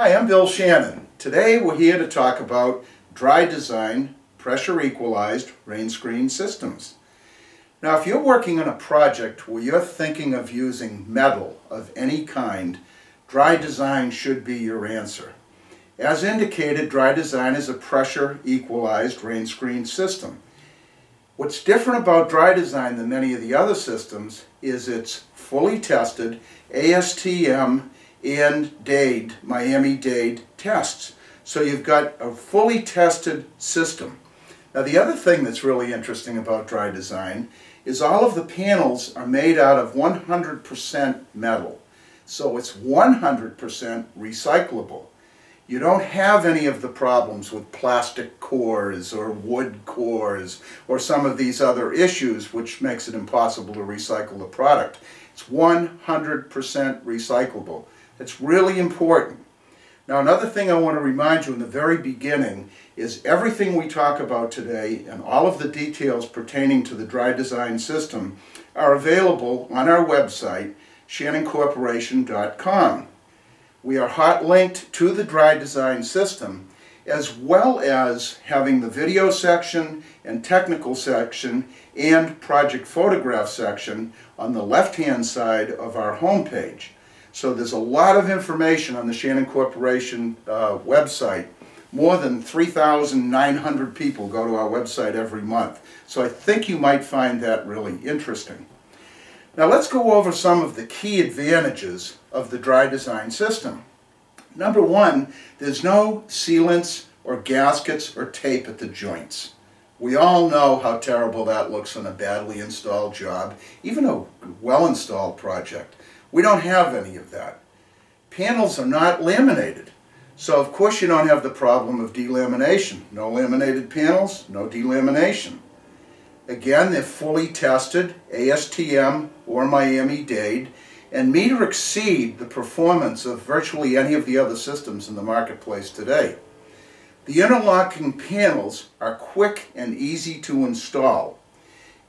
Hi, I'm Bill Shannon. Today we're here to talk about Dri-Design pressure equalized rain screen systems. Now if you're working on a project where you're thinking of using metal of any kind, Dri-Design should be your answer. As indicated, Dri-Design is a pressure equalized rain screen system. What's different about Dri-Design than many of the other systems is it's fully tested ASTM and DADE, Miami-Dade tests. So you've got a fully tested system. Now the other thing that's really interesting about Dri-Design is all of the panels are made out of 100% metal. So it's 100% recyclable. You don't have any of the problems with plastic cores or wood cores or some of these other issues which makes it impossible to recycle the product. It's 100% recyclable. It's really important. Now another thing I want to remind you in the very beginning is everything we talk about today and all of the details pertaining to the Dri-Design system are available on our website shannoncorporation.com. We are hot linked to the Dri-Design system as well as having the video section and technical section and project photograph section on the left hand side of our homepage. So there's a lot of information on the Shannon Corporation uh, website. More than 3,900 people go to our website every month. So I think you might find that really interesting. Now let's go over some of the key advantages of the Dri-Design system. Number one, there's no sealants or gaskets or tape at the joints. We all know how terrible that looks on a badly installed job, even a well-installed project. We don't have any of that. Panels are not laminated. So of course you don't have the problem of delamination. No laminated panels, no delamination. Again, they're fully tested, ASTM or Miami-Dade, and meet or exceed the performance of virtually any of the other systems in the marketplace today. The interlocking panels are quick and easy to install,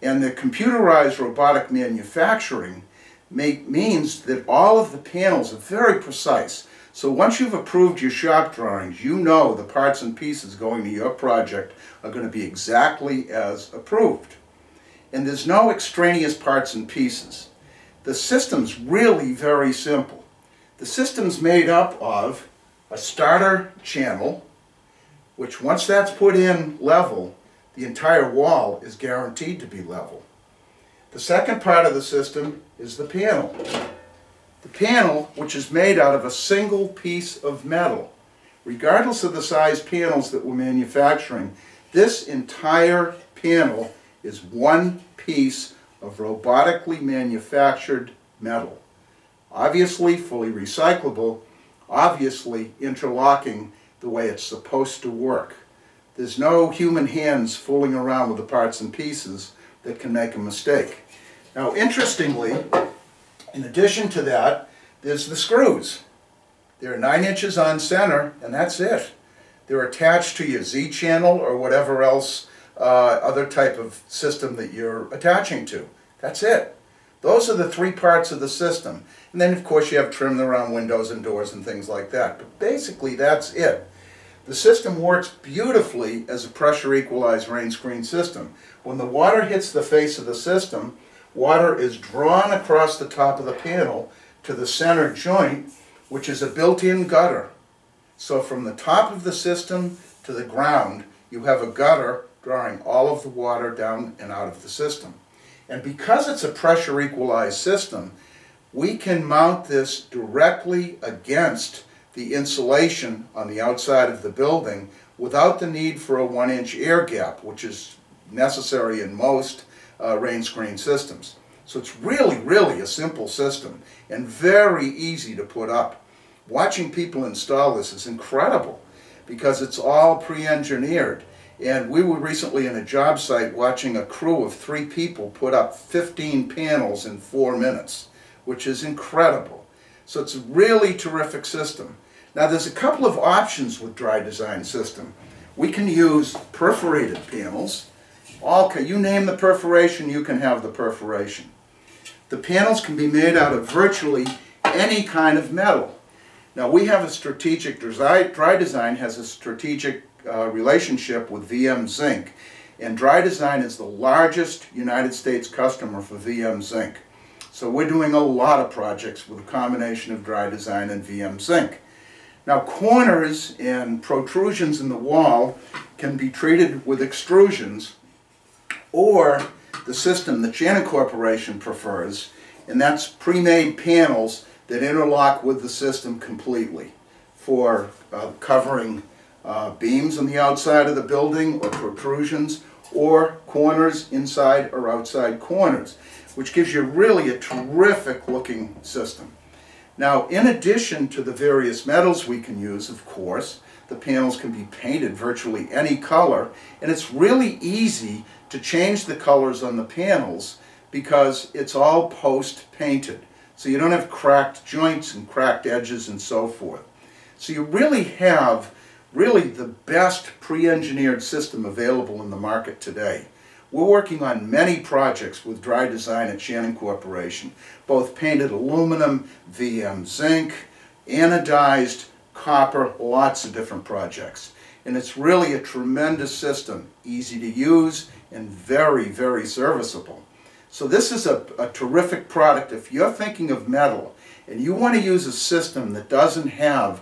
and the computerized robotic manufacturing make, means that all of the panels are very precise. So once you've approved your shop drawings, you know the parts and pieces going to your project are going to be exactly as approved. And there's no extraneous parts and pieces. The system's really very simple. The system's made up of a starter channel, which once that's put in level, the entire wall is guaranteed to be level. The second part of the system is the panel. The panel, which is made out of a single piece of metal, regardless of the size panels that we're manufacturing, this entire panel is one piece of robotically manufactured metal. Obviously fully recyclable, obviously interlocking the way it's supposed to work. There's no human hands fooling around with the parts and pieces that can make a mistake. Now interestingly, in addition to that, there's the screws. They're 9 inches on center, and that's it. They're attached to your Z-channel or whatever else uh, other type of system that you're attaching to. That's it. Those are the three parts of the system. And then, of course, you have trim around windows and doors and things like that. But basically, that's it. The system works beautifully as a pressure equalized rain screen system. When the water hits the face of the system, water is drawn across the top of the panel to the center joint, which is a built-in gutter. So from the top of the system to the ground, you have a gutter drawing all of the water down and out of the system. And because it's a pressure equalized system, we can mount this directly against the insulation on the outside of the building without the need for a one inch air gap, which is necessary in most uh, rain screen systems. So it's really, really a simple system and very easy to put up. Watching people install this is incredible because it's all pre-engineered. And we were recently in a job site watching a crew of three people put up 15 panels in four minutes, which is incredible. So it's a really terrific system. Now there's a couple of options with Dri-Design System. We can use perforated panels, Okay, you name the perforation, you can have the perforation. The panels can be made out of virtually any kind of metal. Now we have a strategic, Dri-Design has a strategic uh, relationship with VM Zinc. And Dri-Design is the largest United States customer for VM Zinc. So we're doing a lot of projects with a combination of Dri-Design and VM Zinc. Now corners and protrusions in the wall can be treated with extrusions or the system that Shannon Corporation prefers, and that's pre-made panels that interlock with the system completely for uh, covering uh, beams on the outside of the building or protrusions or corners inside or outside corners, which gives you really a terrific looking system. Now, in addition to the various metals we can use, of course, the panels can be painted virtually any color, and it's really easy to change the colors on the panels because it's all post-painted. So you don't have cracked joints and cracked edges and so forth. So you really have really the best pre-engineered system available in the market today. We're working on many projects with Dri-Design at Shannon Corporation, both painted aluminum, VM zinc, anodized, copper, lots of different projects. And it's really a tremendous system, easy to use and very, very serviceable. So this is a, a terrific product. If you're thinking of metal and you want to use a system that doesn't have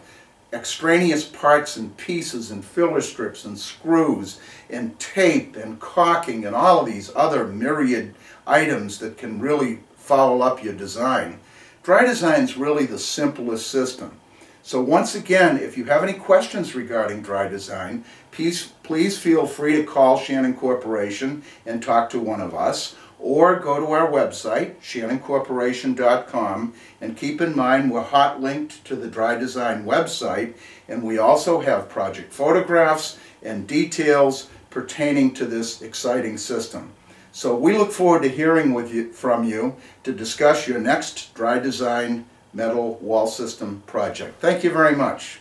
extraneous parts and pieces and filler strips and screws and tape and caulking and all of these other myriad items that can really foul up your design. Dri-Design is really the simplest system. So once again, if you have any questions regarding Dri-Design, please, please feel free to call Shannon Corporation and talk to one of us or go to our website, shannoncorporation.com, and keep in mind we're hot linked to the Dri-Design website, and we also have project photographs and details pertaining to this exciting system. So we look forward to hearing with you, from you to discuss your next Dri-Design metal wall system project. Thank you very much.